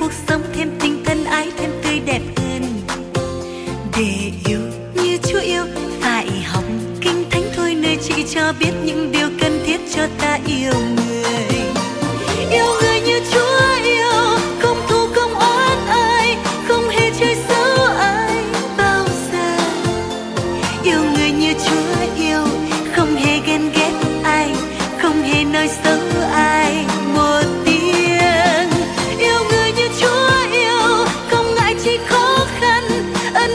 cuộc sống thêm tình thân ái, thêm tươi đẹp hơn. Để yêu như Chúa yêu, phải học kinh thánh thôi, nơi chị cho biết những điều cần thiết cho ta yêu. mình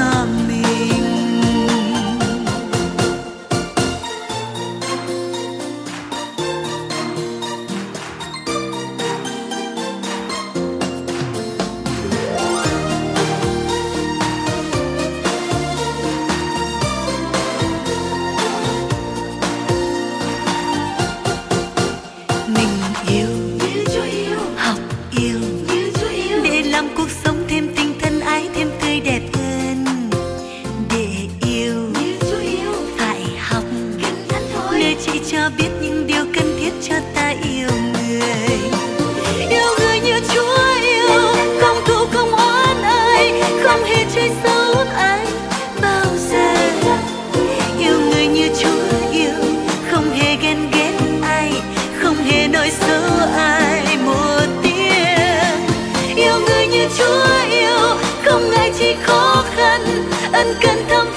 nam Chúa yêu không ngại chi khó khăn ân cần thăm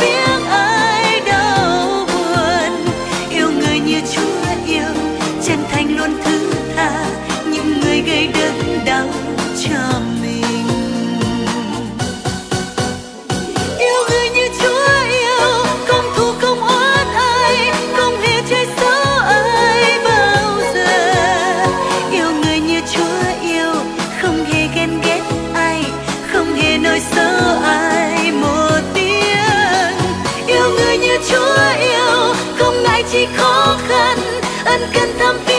nơi sơ ai một tiếng. Yêu người như chúa yêu, không ngại chi khó khăn, ân cần thăm viếng